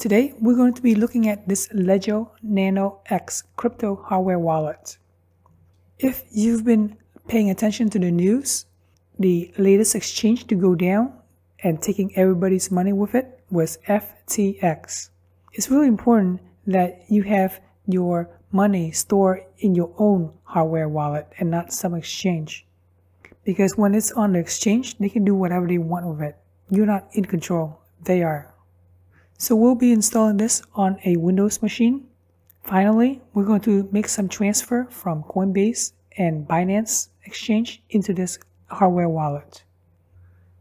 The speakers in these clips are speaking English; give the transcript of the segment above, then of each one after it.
Today, we're going to be looking at this Ledger Nano X crypto hardware wallet. If you've been paying attention to the news, the latest exchange to go down and taking everybody's money with it was FTX. It's really important that you have your money stored in your own hardware wallet and not some exchange. Because when it's on the exchange, they can do whatever they want with it. You're not in control, they are. So we'll be installing this on a Windows machine. Finally, we're going to make some transfer from Coinbase and Binance Exchange into this hardware wallet.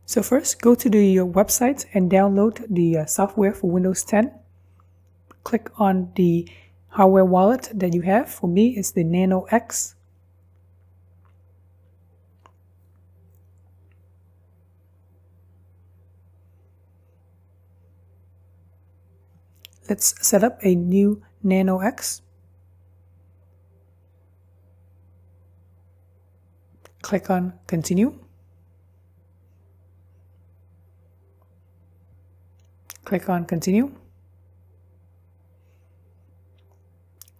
So first, go to the website and download the uh, software for Windows 10. Click on the hardware wallet that you have. For me, it's the Nano X. Let's set up a new Nano X. Click on Continue. Click on Continue.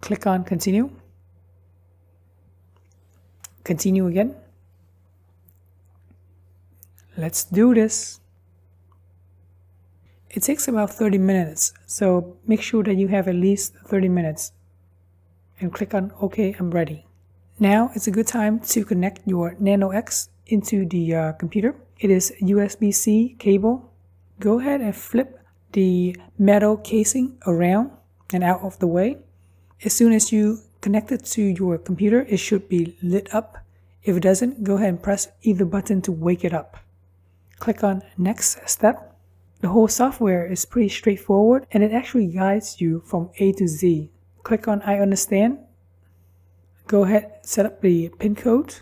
Click on Continue. Continue again. Let's do this. It takes about 30 minutes, so make sure that you have at least 30 minutes and click on OK, I'm ready. Now it's a good time to connect your Nano X into the uh, computer. It is USB-C cable. Go ahead and flip the metal casing around and out of the way. As soon as you connect it to your computer, it should be lit up. If it doesn't, go ahead and press either button to wake it up. Click on next step the whole software is pretty straightforward and it actually guides you from A to Z. Click on I understand. Go ahead, set up the pin code.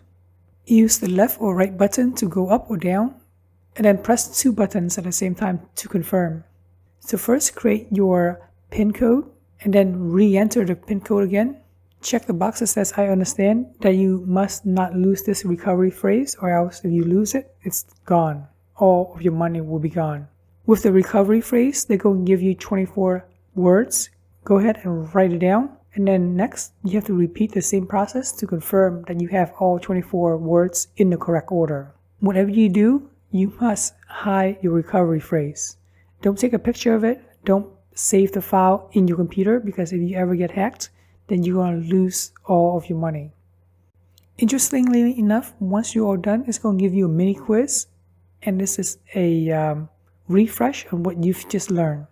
Use the left or right button to go up or down and then press two buttons at the same time to confirm. So first create your pin code and then re-enter the pin code again. Check the box that says I understand that you must not lose this recovery phrase or else if you lose it, it's gone. All of your money will be gone. With the recovery phrase, they're going to give you 24 words. Go ahead and write it down. And then next, you have to repeat the same process to confirm that you have all 24 words in the correct order. Whatever you do, you must hide your recovery phrase. Don't take a picture of it. Don't save the file in your computer because if you ever get hacked, then you're going to lose all of your money. Interestingly enough, once you're all done, it's going to give you a mini quiz. And this is a um, refresh on what you've just learned.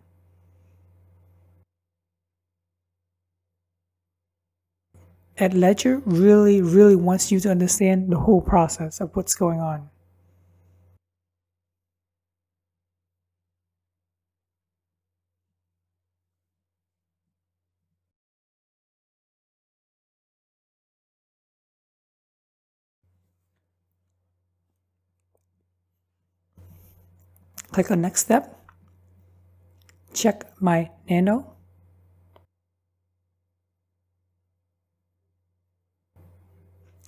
At Ledger really, really wants you to understand the whole process of what's going on. Click on next step. Check my nano.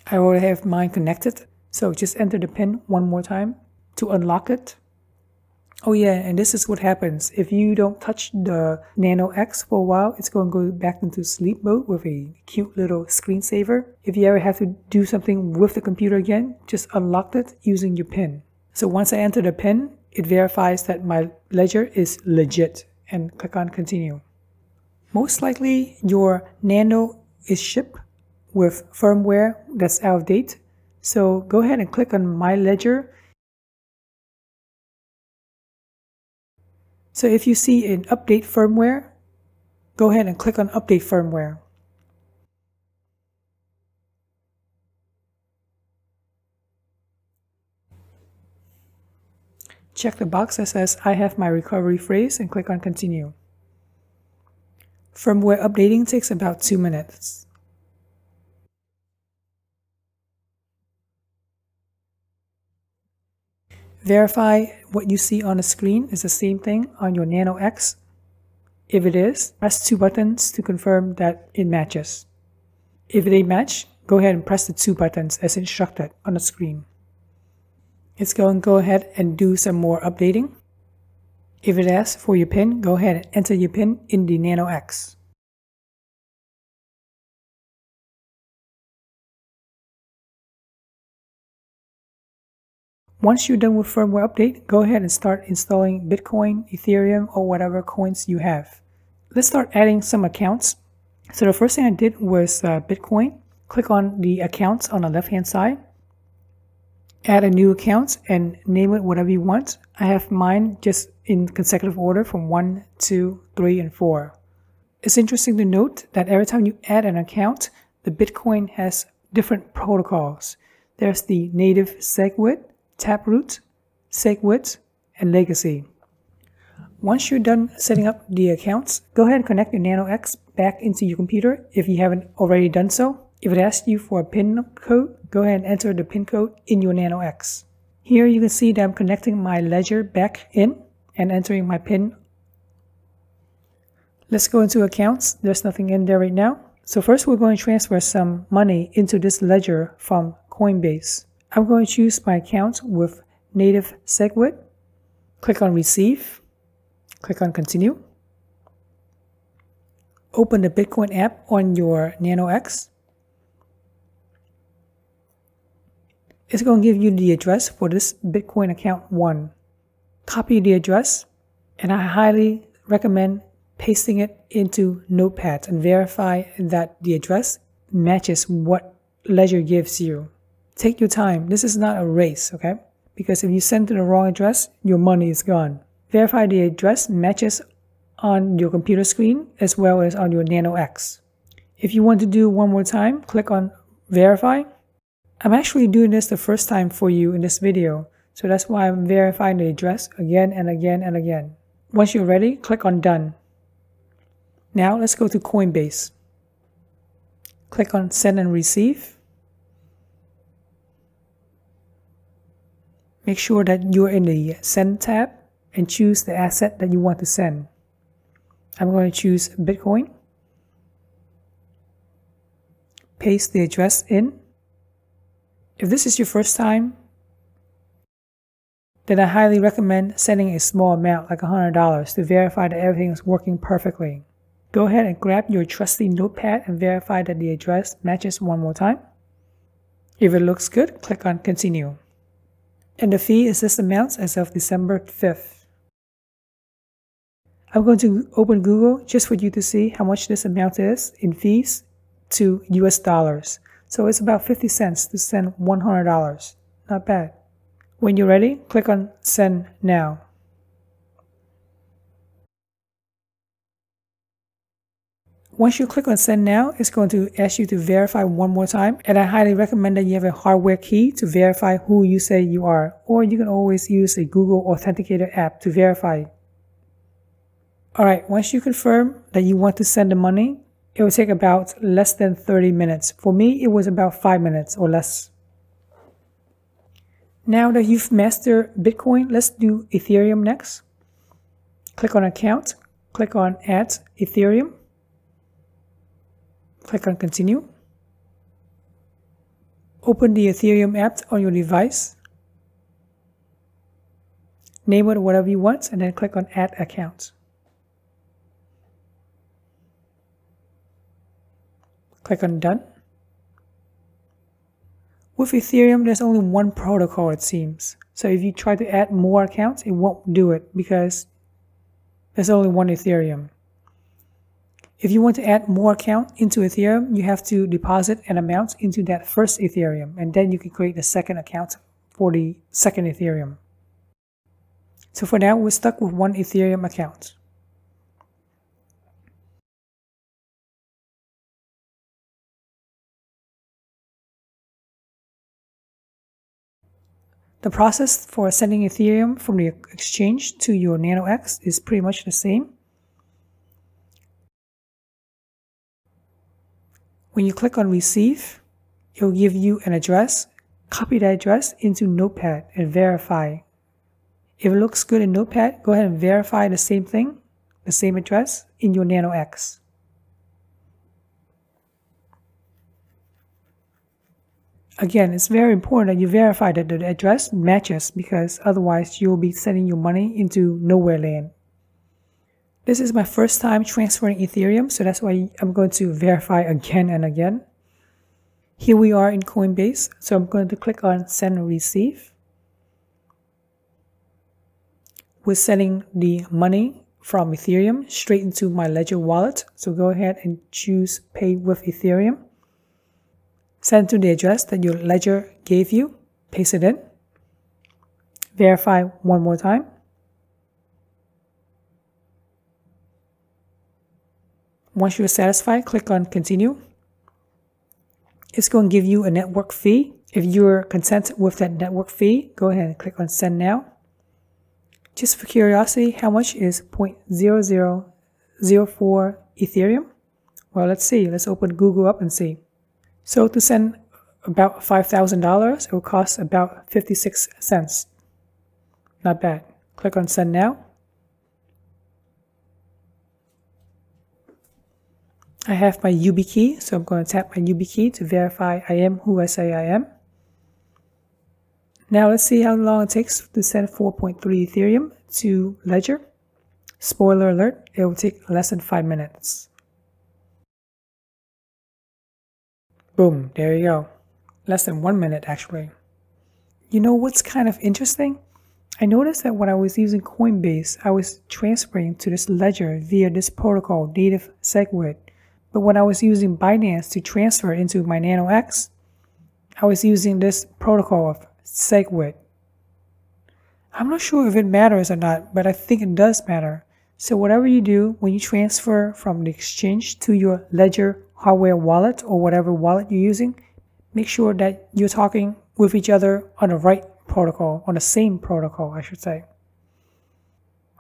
I already have mine connected, so just enter the pin one more time to unlock it. Oh yeah, and this is what happens. If you don't touch the Nano X for a while, it's going to go back into sleep mode with a cute little screensaver. If you ever have to do something with the computer again, just unlock it using your pin. So once I enter the pin, it verifies that my ledger is legit and click on continue. Most likely your Nano is shipped with firmware that's out of date. So go ahead and click on my ledger. So if you see an update firmware, go ahead and click on update firmware. Check the box that says I have my recovery phrase and click on continue. Firmware updating takes about 2 minutes. Verify what you see on the screen is the same thing on your Nano X. If it is, press two buttons to confirm that it matches. If they match, go ahead and press the two buttons as instructed on the screen. It's going to go ahead and do some more updating. If it asks for your PIN, go ahead and enter your PIN in the Nano X. Once you're done with firmware update, go ahead and start installing Bitcoin, Ethereum, or whatever coins you have. Let's start adding some accounts. So the first thing I did was uh, Bitcoin. Click on the accounts on the left hand side. Add a new account and name it whatever you want. I have mine just in consecutive order from 1, 2, 3, and 4. It's interesting to note that every time you add an account, the Bitcoin has different protocols. There's the native SegWit, Taproot, SegWit, and Legacy. Once you're done setting up the accounts, go ahead and connect your Nano X back into your computer if you haven't already done so. If it asks you for a PIN code, go ahead and enter the PIN code in your Nano X. Here you can see that I'm connecting my ledger back in and entering my PIN. Let's go into accounts. There's nothing in there right now. So first we're going to transfer some money into this ledger from Coinbase. I'm going to choose my account with native SegWit. Click on receive. Click on continue. Open the Bitcoin app on your NanoX. It's going to give you the address for this Bitcoin account 1. Copy the address and I highly recommend pasting it into Notepad and verify that the address matches what Ledger gives you. Take your time. This is not a race, okay? Because if you send to the wrong address, your money is gone. Verify the address matches on your computer screen as well as on your Nano X. If you want to do one more time, click on verify. I'm actually doing this the first time for you in this video, so that's why I'm verifying the address again and again and again. Once you're ready, click on done. Now let's go to Coinbase. Click on send and receive. Make sure that you're in the Send tab and choose the asset that you want to send. I'm going to choose Bitcoin. Paste the address in. If this is your first time, then I highly recommend sending a small amount like $100 to verify that everything is working perfectly. Go ahead and grab your trusty notepad and verify that the address matches one more time. If it looks good, click on continue and the fee is this amount as of December 5th. I'm going to open Google just for you to see how much this amount is in fees to US dollars. So it's about 50 cents to send $100. Not bad. When you're ready, click on send now. Once you click on send now, it's going to ask you to verify one more time. And I highly recommend that you have a hardware key to verify who you say you are. Or you can always use a Google Authenticator app to verify. Alright, once you confirm that you want to send the money, it will take about less than 30 minutes. For me, it was about 5 minutes or less. Now that you've mastered Bitcoin, let's do Ethereum next. Click on Account, click on Add Ethereum. Click on continue. Open the Ethereum app on your device. Name it whatever you want and then click on add account. Click on done. With Ethereum, there's only one protocol it seems. So if you try to add more accounts, it won't do it because there's only one Ethereum. If you want to add more account into Ethereum, you have to deposit an amount into that first Ethereum, and then you can create a second account for the second Ethereum. So for now, we're stuck with one Ethereum account. The process for sending Ethereum from the exchange to your NanoX is pretty much the same. When you click on receive, it will give you an address. Copy that address into Notepad and verify. If it looks good in Notepad, go ahead and verify the same thing, the same address in your NanoX. Again, it's very important that you verify that the address matches because otherwise you'll be sending your money into nowhere land. This is my first time transferring Ethereum, so that's why I'm going to verify again and again. Here we are in Coinbase, so I'm going to click on send and receive. We're sending the money from Ethereum straight into my Ledger wallet. So go ahead and choose pay with Ethereum. Send to the address that your ledger gave you, paste it in, verify one more time. Once you're satisfied, click on continue. It's going to give you a network fee. If you're content with that network fee, go ahead and click on send now. Just for curiosity, how much is 0.0004 Ethereum? Well, let's see. Let's open Google up and see. So to send about $5,000, it will cost about 56 cents. Not bad. Click on send now. I have my YubiKey, so I'm going to tap my YubiKey to verify I am who I say I am. Now let's see how long it takes to send 4.3 Ethereum to Ledger. Spoiler alert, it will take less than 5 minutes. Boom, there you go. Less than one minute, actually. You know what's kind of interesting? I noticed that when I was using Coinbase, I was transferring to this ledger via this protocol, native SegWit. But when I was using Binance to transfer into my NanoX, I was using this protocol of SegWit. I'm not sure if it matters or not, but I think it does matter. So whatever you do when you transfer from the exchange to your ledger hardware wallet or whatever wallet you're using, make sure that you're talking with each other on the right protocol, on the same protocol, I should say.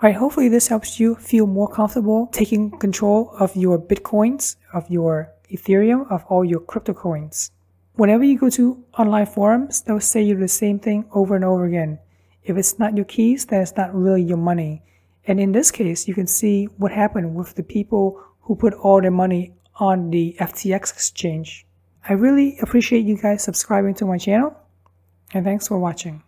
Alright, hopefully this helps you feel more comfortable taking control of your Bitcoins, of your Ethereum, of all your crypto coins. Whenever you go to online forums, they'll say you the same thing over and over again. If it's not your keys, then it's not really your money. And in this case, you can see what happened with the people who put all their money on the FTX exchange. I really appreciate you guys subscribing to my channel and thanks for watching.